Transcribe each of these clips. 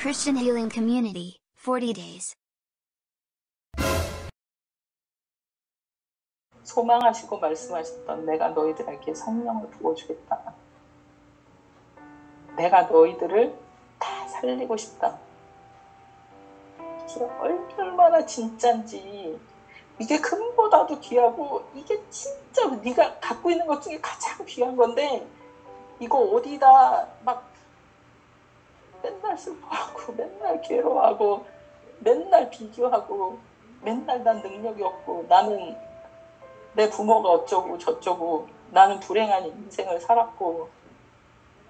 Christian Healing Community, 40 days. 소망하시고 말씀하셨던 내가 너희들에게 성령을 부어주겠다. 내가 너희들을 다 살리고 싶다. 얼마나 진짠지 이게 금보다도 귀하고 이게 진짜 네가 갖고 있는 것 중에 가장 귀한 건데 이거 어디다 막 슬퍼하고 맨날 괴로워하고 맨날 비교하고 맨날 난 능력이 없고 나는 내 부모가 어쩌고 저쩌고 나는 불행한 인생을 살았고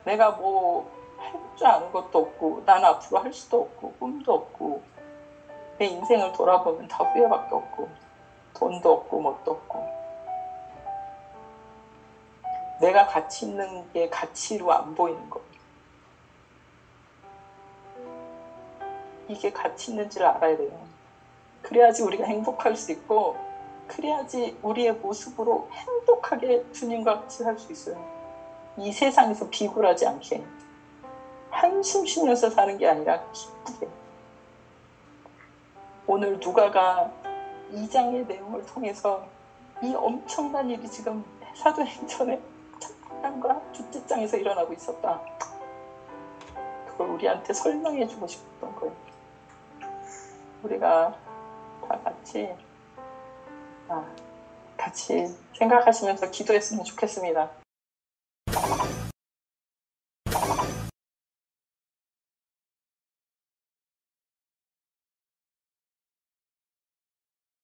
내가 뭐 할 줄 아는 것도 없고 난 앞으로 할 수도 없고 꿈도 없고 내 인생을 돌아보면 다 후회밖에 없고 돈도 없고 뭣도 없고. 내가 가치 있는 게 가치로 안 보이는 거 이게 가치 있는지를 알아야 돼요 그래야지 우리가 행복할 수 있고 그래야지 우리의 모습으로 행복하게 주님과 같이 살 수 있어요 이 세상에서 비굴하지 않게 한숨 쉬면서 사는 게 아니라 기쁘게 오늘 누가가 2장의 내용을 통해서 이 엄청난 일이 지금 사도행전의 첫장과 둘째 장에서 일어나고 있었다. 그걸 우리한테 설명해 주고 싶었던 거예요. 우리가 다 같이 아, 같이 생각하시면서 기도했으면 좋겠습니다.